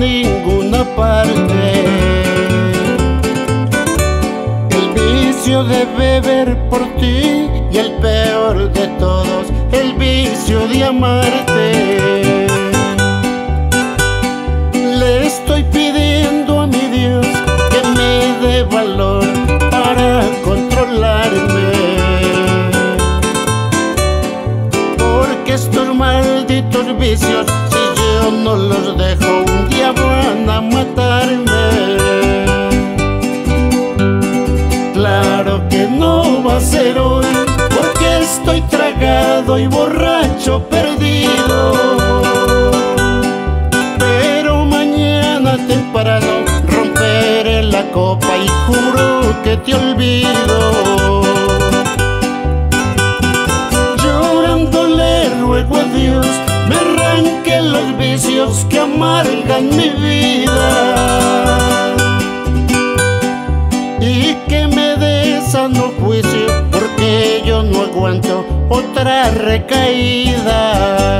ninguna parte. El vicio de beber por ti y el peor de todos, el vicio de amarte. Le estoy pidiendo a mi Dios que me dé valor para controlarme. Porque estos malditos vicios, Claro que no va a ser hoy, porque estoy tragado y borracho perdido. Pero mañana temprano romperé la copa y juro que te olvido. Llorando le ruego a Dios me arranque los vicios que amargan mi vida otra recaída.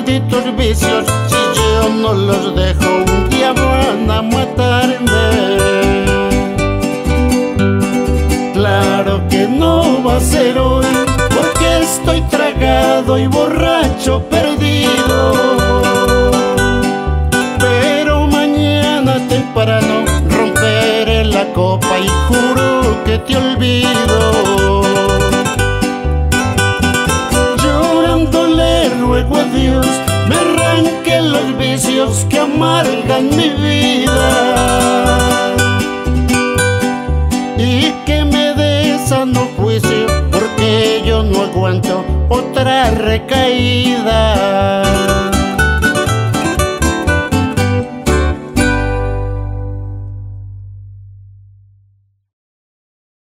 Malditos vicios, si yo no los dejo, un día van a matarme. Claro que no va a ser hoy, porque estoy tragado y borracho perdido. Pero mañana temprano romperé la copa y ruego a Dios me arranque los vicios que amargan mi vida y que me dé sano juicio porque yo no aguanto otra recaída.